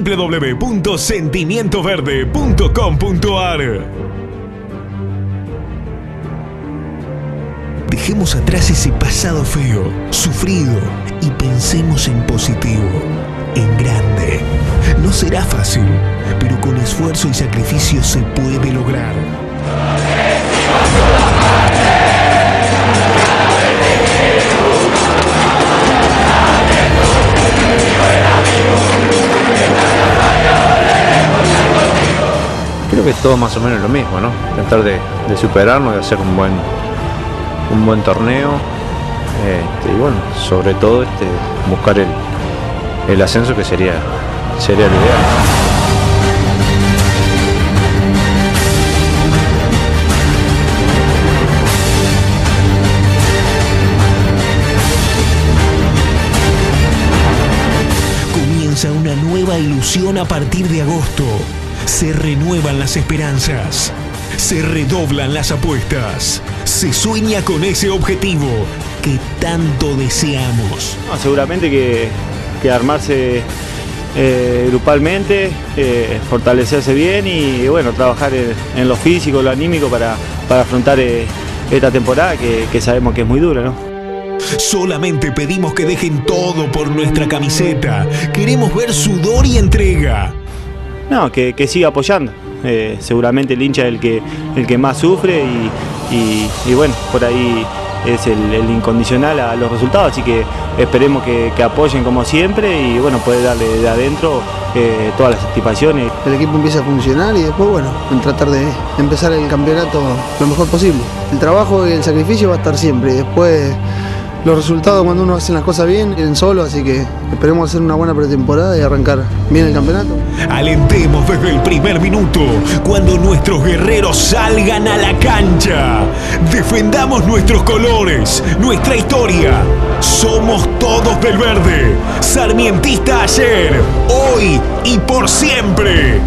www.sentimientoverde.com.ar. Dejemos atrás ese pasado feo, sufrido, y pensemos en positivo, en grande. No será fácil, pero con esfuerzo y sacrificio se puede lograr. Todo más o menos lo mismo, ¿no? Tratar de, de superarnos, de hacer un buen, un buen torneo. este, y bueno, sobre todo este, buscar el, el ascenso que sería, sería lo ideal. Comienza una nueva ilusión a partir de agosto. Se renuevan las esperanzas. Se redoblan las apuestas. Se sueña con ese objetivo que tanto deseamos. No, seguramente que, que armarse eh, grupalmente, eh, fortalecerse bien y bueno, trabajar en, en lo físico, lo anímico para, para afrontar eh, esta temporada que, que sabemos que es muy dura, ¿no? Solamente pedimos que dejen todo por nuestra camiseta. Queremos ver sudor y entrega. No, que, que siga apoyando. Eh, seguramente el hincha es el que, el que más sufre y, y- bueno, por ahí es el, incondicional a los resultados, así que esperemos que, apoyen como siempre y bueno, poder darle de adentro eh, todas las satisfacciones. el equipo empieza a funcionar y después, bueno, en tratar de empezar el campeonato lo mejor posible. El trabajo y el sacrificio va a estar siempre y después los resultados cuando uno hace las cosas bien, vienen solo, así que esperemos hacer una buena pretemporada y arrancar bien el campeonato. Alentemos desde el primer minuto cuando nuestros guerreros salgan a la cancha. Defendamos nuestros colores, nuestra historia. Somos todos del verde. Sarmientista ayer, hoy y por siempre.